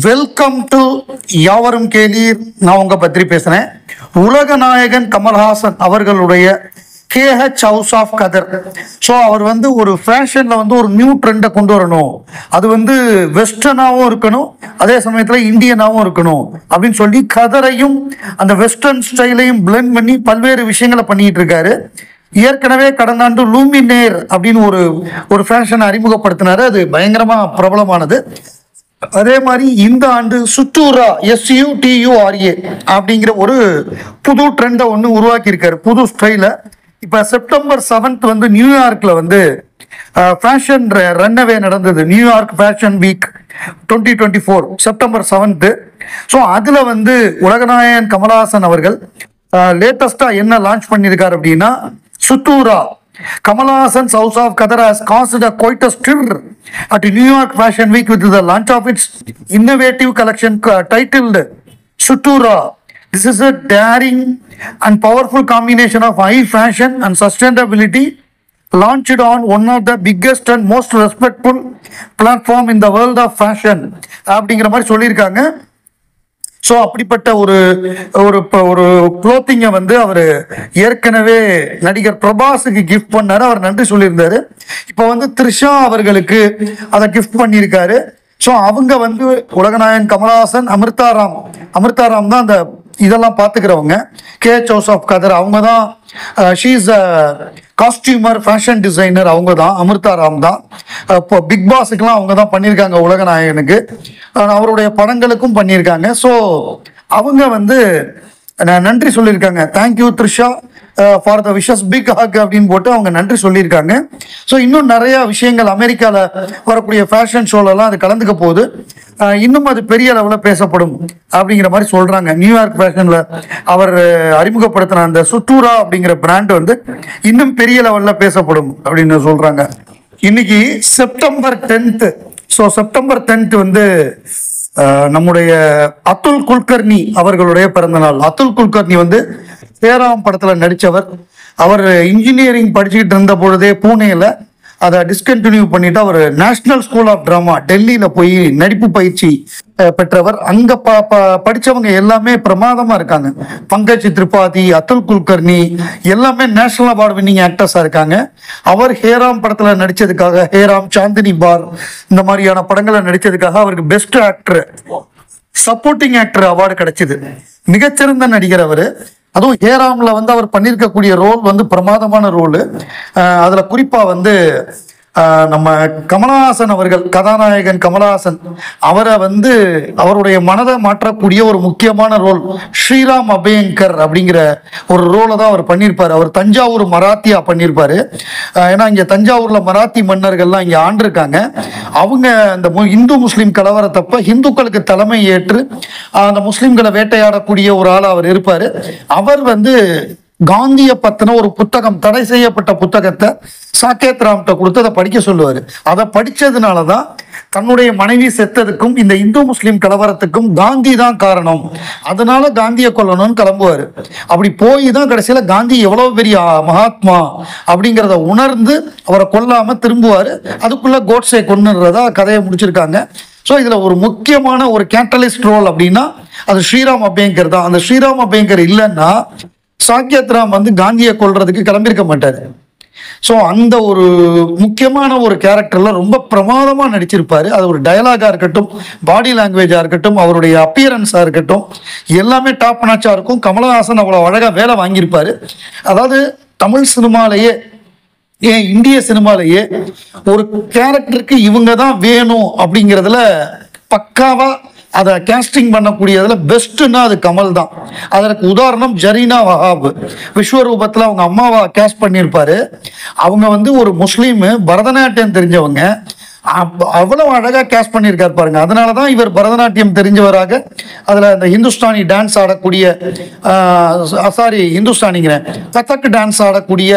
Welcome to யாவரும் கேளீர். நான் உங்கள் பற்றி பேசுகிறேன் உலக நாயகன் கமல்ஹாசன் அவர்களுடைய KH house of Khaddar so அவர் வந்து ஒரு ஃபேஷனில் வந்து ஒரு நியூ ட்ரெண்டை கொண்டு வரணும். அது வந்து வெஸ்டர்னாகவும் இருக்கணும். அதே சமயத்தில் இந்தியனாகவும் இருக்கணும். அப்படின்னு சொல்லி கதரையும் அந்த வெஸ்டர்ன் ஸ்டைலையும் பிளெண்ட் பண்ணி பல்வேறு விஷயங்களை பண்ணிகிட்டு இருக்காரு. ஏற்கனவே கடந்த ஆண்டு லூமினேர் அப்படின்னு ஒரு ஒரு ஃபேஷனை அறிமுகப்படுத்தினாரு. அது பயங்கரமாக பிரபலமானது. அதே மாதிரி இந்த ஆண்டு சுட்டூரா எஸ்யூ டியூஆர்ஏ அப்படிங்கிற ஒரு புது ட்ரெண்டை ஒன்று உருவாக்கியிருக்காரு. புது ஸ்டைல இப்போ செப்டம்பர் செவன்த் வந்து நியூயார்க்கில் வந்து ஃபேஷன் ரன்னவே நடந்தது. New York fashion week twenty twenty four September seventh so அதில் வந்து உலகநாயகன் கமலஹாசன் அவர்கள் லேட்டஸ்ட்டாக என்ன லான்ச் பண்ணியிருக்காரு அப்படின்னா சுத்தூரா Kamalhasan's House of Qatar has caused a quite a stir at New York Fashion Week with the launch of its innovative collection uh, titled Sutura. This is a daring and powerful combination of high fashion and sustainability launched on one of the biggest and most respectful platform in the world of fashion அப்படிங்கிற மாதிரி சொல்லியிருக்காங்க so அப்படிப்பட்ட ஒரு ஒரு ஒரு குளோத்திங்கை வந்து அவர் ஏற்கனவே நடிகர் பிரபாஸுக்கு கிஃப்ட் பண்ணார். அவர் நன்றி சொல்லியிருந்தாரு. இப்போ வந்து த்ரிஷா அவர்களுக்கு அதை கிஃப்ட் பண்ணியிருக்காரு. ஸோ அவங்க வந்து உலகநாயகன் கமலஹாசன் அமிர்தாராம் அமிர்தாராம் தான் அந்த இதெல்லாம் பார்த்துக்கிறவங்க கே ஜோஸ் ஆஃப் கதர் அவங்க தான் ஷீஸ் காஸ்டியூமர் ஃபேஷன் டிசைனர் அவங்க தான் அமிர்தா ராம் தான். இப்போ பிக் பாஸுக்கெலாம் அவங்க தான் பண்ணியிருக்காங்க உலகநாயகனுக்கு அவருடைய படங்களுக்கும் பண்ணியிருக்காங்க ஸோ அவங்க வந்து ந- நன்றி சொல்லியிருக்காங்க. Thank you Trisha for the wishes big hug அப்படின்னு போட்டு அவங்க நன்றி சொல்லியிருக்காங்க. ஸோ இன்னும் நிறையா விஷயங்கள் அமெரிக்காவில் வரக்கூடிய ஃபேஷன் ஷோலெல்லாம் அது கலந்துக்க போகுது. இன்னும் அது பெரிய லெவலில் பேசப்படும் அப்படிங்கிற மாதிரி சொல்கிறாங்க நியூயார்க் ஃபேஷனில் அவர் அறிமுகப்படுத்தின அந்த சுட்டூரா அப்படிங்கிற பிராண்ட் வந்து இன்னும் பெரிய லெவலில் பேசப்படும் அப்படின்னு சொல்கிறாங்க இன்னைக்கு September tenth so September tenth வந்து நம்முடைய அத்துல் குல்கர்னி அவர்களுடைய பிறந்த நாள். அத்துல் குல்கர்னி வந்து சேராம் படத்தில் நடித்தவர் அவர் இன்ஜினியரிங் படிச்சுக்கிட்டு இருந்த பொழுதே பூனேல அதை டிஸ்கண்டினியூ பண்ணிட்டு அவர் நேஷனல் ஸ்கூல் ஆஃப் ட்ராமா டெல்லியில போய் நடிப்பு பயிற்சி பெற்றவர். அங்க ப ப- படிச்சவங்க எல்லாமே பிரமாதமா இருக்காங்க. பங்கஜ் திரிபாதி அத்துல் குல்கர்னி எல்லாமே நேஷனல் அவார்டு வின்னிங் ஆக்டர்ஸா இருக்காங்க. அவர் ஹேராம் படத்துல நடிச்சதுக்காக ஹேராம் சாந்தினி பார் இந்த மாதிரியான படங்களை நடிச்சதுக்காக அவருக்கு best actor supporting actor award கிடைச்சது. மிகச்சிறந்த நடிகர் அவர். அதுவும் ஏராமில் வந்து அவர் பண்ணியிருக்கக்கூடிய ரோல் வந்து பிரமாதமான ரோலு அதுல குறிப்பா வந்து நம்ம கமலஹாசன் அவர்கள் கதாநாயகன் கமலஹாசன் அவரை வந்து அவருடைய மனதை மாற்றக்கூடிய ஒரு முக்கியமான ரோல் ஸ்ரீராம் அபயங்கர் அப்படிங்கிற ஒரு ரோலை தான் அவர் பண்ணியிருப்பார். அவர் தஞ்சாவூர் மராத்தியா பண்ணியிருப்பார். ஏன்னா இங்கே தஞ்சாவூரில் மராத்தி மன்னர்கள்லாம் இங்கே ஆண்டிருக்காங்க. அவங்க அந்த மு- இந்து முஸ்லீம் கலவரத்தப்ப இந்துக்களுக்கு தலைமை ஏற்று அந்த முஸ்லீம்களை வேட்டையாடக்கூடிய ஒரு ஆள் அவர் இருப்பார். அவர் வந்து காந்திய பத்தின ஒரு புத்தகம் தடை செய்யப்பட்ட புத்தகத்தை சாக்கேத் ராம்கிட்ட கொடுத்து அதை படிக்க சொல்லுவார். அதை படித்ததுனால தான் தன்னுடைய மனைவி செத்ததுக்கும் இந்த இந்து முஸ்லீம் கலவரத்துக்கும் காந்தி தான் காரணம். அதனால காந்தியை கொல்லணும்னு கிளம்புவார். அப்படி போய் தான் கடைசியில் காந்தி எவ்வளோ பெரிய மகாத்மா அப்படிங்கிறத உணர்ந்து அவரை கொல்லாமல் திரும்புவார். அதுக்குள்ளே கோட்ஸை கொன்னுன்றதா கதையை முடிச்சிருக்காங்க. ஸோ இதில் ஒரு முக்கியமான ஒரு கேட்டலிஸ்ட் ரோல் அப்படின்னா அது ஸ்ரீராம் அபேங்கர் தான். அந்த ஸ்ரீராம் அபேங்கர் இல்லைன்னா சாக்கியத் ராம் வந்து காந்தியை கொள்றதுக்கு கிளம்பியிருக்க மாட்டார். ஸோ அந்த ஒரு முக்கியமான ஒரு கேரக்டரில் ரொம்ப பிரமாதமாக நடிச்சிருப்பார். அது ஒரு டயலாகாக இருக்கட்டும் பாடி லாங்குவேஜாக இருக்கட்டும் அவருடைய அப்பியரன்ஸாக இருக்கட்டும் எல்லாமே டாப் நாச்சாக இருக்கும். கமலஹாசன் அவ்வளோ அழகாக வேலை வாங்கியிருப்பார். அதாவது தமிழ் சினிமாலேயே ஏன் இந்திய சினிமாலேயே ஒரு கேரக்டருக்கு இவங்க தான் வேணும் அப்படிங்கிறதுல பக்காவாக அதை கேஸ்டிங் பண்ணக்கூடியதில் பெஸ்ட்டுன்னா அது கமல் தான். அதற்கு உதாரணம் ஜரீனா வஹாப். விஸ்வரூபத்தில் அவங்க அம்மாவை கேஸ்ட் பண்ணியிருப்பாரு. அவங்க வந்து ஒரு முஸ்லீமு பரதநாட்டியம் தெரிஞ்சவங்க. அப்ப- அவ்வளவு அழகா கேஸ்ட் பண்ணியிருக்காரு பாருங்க. அதனால தான் இவர் பரதநாட்டியம் தெரிஞ்சவராக அதுல அந்த ஹிந்துஸ்தானி டான்ஸ் ஆடக்கூடிய சாரி ஹிந்துஸ்தானிங்கிறேன் கத்தக்கு டான்ஸ் ஆடக்கூடிய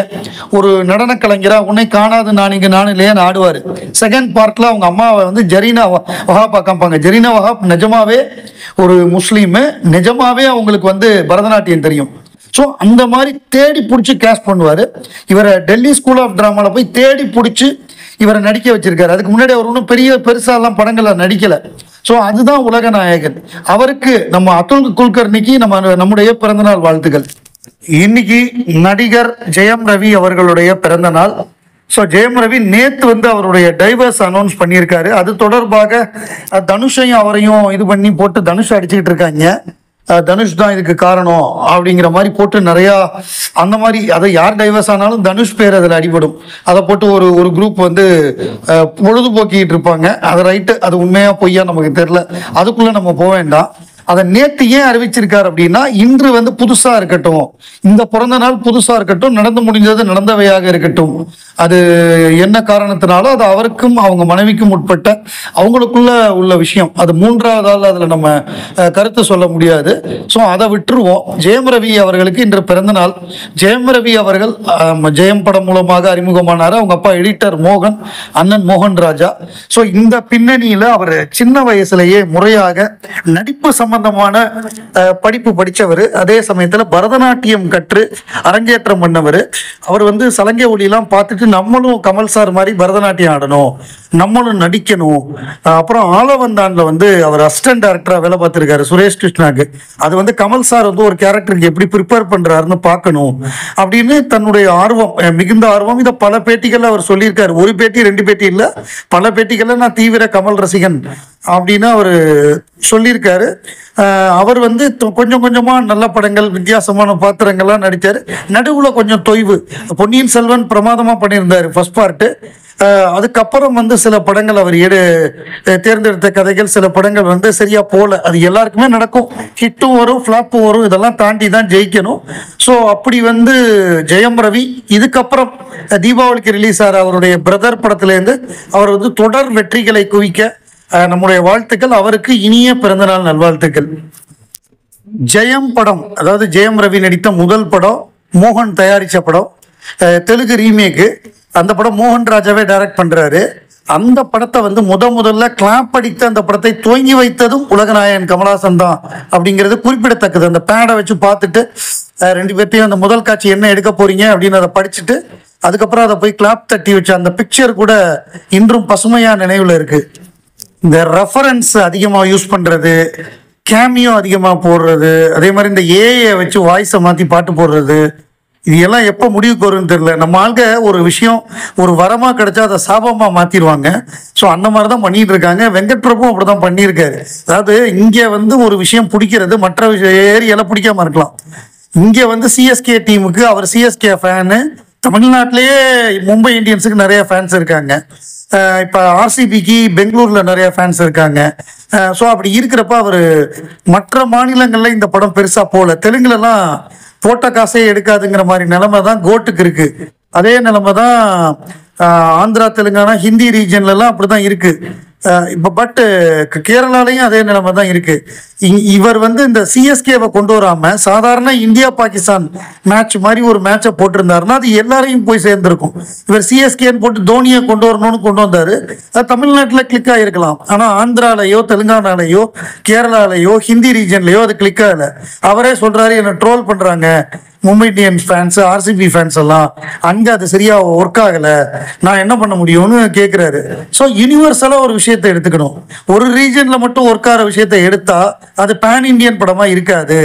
ஒரு நடன கலைஞரா உன்னை காணாது நான் இங்கு நான் இல்லையான்னு ஆடுவார் செகண்ட் பார்ட்ல அவங்க அம்மாவை வந்து ஜரீனா வ- வஹாப் காமிப்பாங்க ஜரீனா வஹாப் நிஜமாவே ஒரு முஸ்லீமு. நிஜமாவே அவங்களுக்கு வந்து பரதநாட்டியம் தெரியும். ஸோ அந்த மாதிரி தேடி பிடிச்சி கேஷ் பண்ணுவார். இவரை டெல்லி ஸ்கூல் ஆஃப் ட்ராமாவில் போய் தேடி பிடிச்சி இவரை நடிக்க வச்சிருக்காரு. அதுக்கு முன்னாடி அவர் ஒன்றும் பெரிய பெருசாலாம் படங்களில் நடிக்கலை. ஸோ அதுதான் உலக நாயகன். அவருக்கு நம்ம அத்துல் குல்கர்னிக்கு நம்ம நம்முடைய பிறந்தநாள் வாழ்த்துக்கள். இன்னைக்கு நடிகர் ஜெயம் ரவி அவர்களுடைய பிறந்த நாள். ஸோ ஜெயம் ரவி நேற்று வந்து அவருடைய டைவர்ஸ் அனௌன்ஸ் பண்ணியிருக்காரு. அது தொடர்பாக தனுஷையும் அவரையும் இது பண்ணி போட்டு தனுஷ் அடிச்சுக்கிட்டு இருக்காங்க. தனுஷ் தான் இதுக்கு காரணம் அப்படிங்கிற மாதிரி போட்டு நிறையா அந்த மாதிரி அதை யார் டைவர்ஸ் ஆனாலும் தனுஷ் பேர் அதில் அடிபடும். அதை போட்டு ஒரு ஒரு குரூப் வந்து பொழுதுபோக்கிட்டு இருப்பாங்க. அது ரைட்டு அது உண்மையாக பொய்யா நமக்கு தெரில அதுக்குள்ளே நம்ம போக வேண்டாம். அதை நேற்று ஏன் அறிவிச்சிருக்காரு அப்படின்னா இன்று வந்து புதுசா இருக்கட்டும். இந்த பிறந்த நாள் புதுசா இருக்கட்டும் நடந்து முடிஞ்சது நடந்தவையாக இருக்கட்டும். அது என்ன காரணத்தினாலும் அது அவருக்கும் அவங்க மனைவிக்கும் உட்பட்ட அவங்களுக்குள்ள உள்ள விஷயம். அது மூன்றாவது ஆள் அதுல நம்ம கருத்து சொல்ல முடியாது. ஸோ அதை விட்டுருவோம். ஜெயம் ரவி அவர்களுக்கு இன்று பிறந்த நாள். ஜெயம் ரவி அவர்கள் ஜெயம் படம் மூலமாக அறிமுகமானார். அவங்க அப்பா எடிட்டர் மோகன் அண்ணன் மோகன் ராஜா. ஸோ இந்த பின்னணியில அவர் சின்ன வயசுலயே முறையாக நடிப்பு சம்பந்தமான படிப்பு படிச்சவர். அதே சமயத்துல பரதநாட்டியம் கற்று அரங்கேற்றம் பண்ணவர். அவர் வந்து சலங்கை ஒளியெல்லாம் பார்த்துட்டு நம்மளும் கமல் சார் மாதிரி பரதநாட்டியம் ஆடணும் நம்மளும் நடிக்கணும். அப்புறம் ஆலவந்தான்ல வந்து அவர் அசிஸ்டன்ட் டைரக்டரா வேலை பார்த்திருக்காரு சுரேஷ் கிருஷ்ணாக்கு. அது வந்து கமல் சார் வந்து ஒரு கேரக்டருக்கு எப்படி ப்ரிப்பேர் பண்றாருன்னு பார்க்கணும் அப்படின்னு தன்னுடைய ஆர்வம் மிகுந்த ஆர்வம். இதை பல பேட்டிகள்ல அவர் சொல்லியிருக்காரு. ஒரு பேட்டி ரெண்டு பேட்டி இல்ல. பல பேட்டிகளில் நான் தீவிர கமல் ரசிகன் அப்படின்னு அவர் சொல்லியிருக்காரு. அவர் வந்து கொஞ்சம் கொஞ்சமாக நல்ல படங்கள் வித்தியாசமான பாத்திரங்கள்லாம் நடித்தார் நடுவில் கொஞ்சம் தொய்வு. பொன்னியின் செல்வன் பிரமாதமாக பண்ணியிருந்தார் ஃபர்ஸ்ட் பார்ட்டு அதுக்கப்புறம் வந்து சில படங்கள் அவர் எடு தேர்ந்தெடுத்த கதைகள் சில படங்கள் வந்து சரியாக போகல அது எல்லாருக்குமே நடக்கும். ஹிட்டும் வரும் ஃப்ளாப்பும் வரும். இதெல்லாம் தாண்டி தான் ஜெயிக்கணும். ஸோ அப்படி வந்து ஜெயம் ரவி இதுக்கப்புறம் தீபாவளிக்கு ரிலீஸ் ஆகிற அவருடைய பிரதர் படத்துலேருந்து அவர் வந்து தொடர் வெற்றிகளை குவிக்க நம்முடைய வாழ்த்துக்கள் அவருக்கு இனிய பிறந்தநாள் நல்வாழ்த்துக்கள். ஜெயம் படம் அதாவது ஜெயம் ரவி நடித்த முதல் படம் மோகன் தயாரித்த படம் தெலுங்கு ரீமேக்கு அந்த படம் மோகன் ராஜாவே டைரக்ட் பண்ணுறாரு அந்த படத்தை வந்து முத முதல்ல கிளாப் அடித்த அந்த படத்தை துவங்கி வைத்ததும் உலகநாயகன் கமலாசன் தான் அப்படிங்கிறது குறிப்பிடத்தக்கது. அந்த பேடை வச்சு பார்த்துட்டு ரெண்டு பேர்த்தையும் அந்த முதல் காட்சி என்ன எடுக்க போறீங்க அப்படின்னு அதை படிச்சுட்டு அதுக்கப்புறம் அதை போய் கிளாப் தட்டி வச்ச அந்த பிக்சர் கூட இன்றும் பசுமையா நினைவுல இருக்கு. இந்த ரெஃபரன்ஸ் அதிகமாக யூஸ் பண்ணுறது கேமியோ அதிகமாக போடுறது அதே மாதிரி இந்த ஏஐ வச்சு வாய்ஸை மாற்றி பாட்டு போடுறது இது எல்லாம் எப்போ முடிவுக்கு வரும்னு தெரியல. நம்ம ஆளுங்க ஒரு விஷயம் ஒரு வரமாக கிடைச்சா அதை சாபமாக மாற்றிடுவாங்க ஸோ அந்த மாதிரி தான் பண்ணிட்டு இருக்காங்க. வெங்கட் பிரபு அப்படி தான் பண்ணியிருக்காரு. அதாவது இங்கே வந்து ஒரு விஷயம் பிடிக்கிறது மற்ற ஏரியால பிடிக்காம இருக்கலாம். இங்கே வந்து சிஎஸ்கே டீமுக்கு அவர் சிஎஸ்கே ஃபேனு தமிழ்நாட்டிலேயே மும்பை இந்தியன்ஸுக்கு நிறைய ஃபேன்ஸ் இருக்காங்க. இப்போ ஆர்சிபிக்கு பெங்களூர்ல நிறைய ஃபேன்ஸ் இருக்காங்க. ஸோ அப்படி இருக்கிறப்ப அவர் மற்ற மாநிலங்கள்ல இந்த படம் பெருசா போல. தெலுங்குலலாம் போட்ட காசே எடுக்காதுங்கிற மாதிரி நிலைமை தான் கோட்டுக்கு இருக்கு. அதே நிலைமை தான் ஆந்திரா தெலுங்கானா ஹிந்தி ரீஜன்லலாம் அப்படிதான் இருக்கு. இப்போ பட் கேரளாலையும் அதே நிலைமை தான் இருக்கு. இ- இவர் வந்து இந்த சிஎஸ்கேவை கொண்டு வராம சாதாரண இந்தியா பாகிஸ்தான் மேட்ச் மாதிரி ஒரு மேட்சை போட்டிருந்தாருன்னா அது எல்லாரையும் போய் சேர்ந்திருக்கும். இவர் சிஎஸ்கேன்னு போட்டு தோனியை கொண்டு வரணும்னு கொண்டு வந்தாரு. அது தமிழ்நாட்டில் கிளிக் ஆகிருக்கலாம் ஆனால் ஆந்திராலையோ தெலுங்கானாலையோ கேரளாலையோ ஹிந்தி ரீஜன்லேயோ அது கிளிக் ஆகலை. அவரே சொல்றாரு என்னை ட்ரோல் பண்றாங்க. Mumbai Indians fans RCB fans எல்லாம் அங்க அது சரியா ஒர்க் ஆகல நான் என்ன பண்ண முடியும்னு கேக்குறாரு. ஸோ யூனிவர்சலா ஒரு விஷயத்தை எடுத்துக்கணும். ஒரு ரீஜன்ல மட்டும் ஒர்க் ஆகிற விஷயத்தை எடுத்தா அது பேன் இந்தியன் படமா இருக்காது.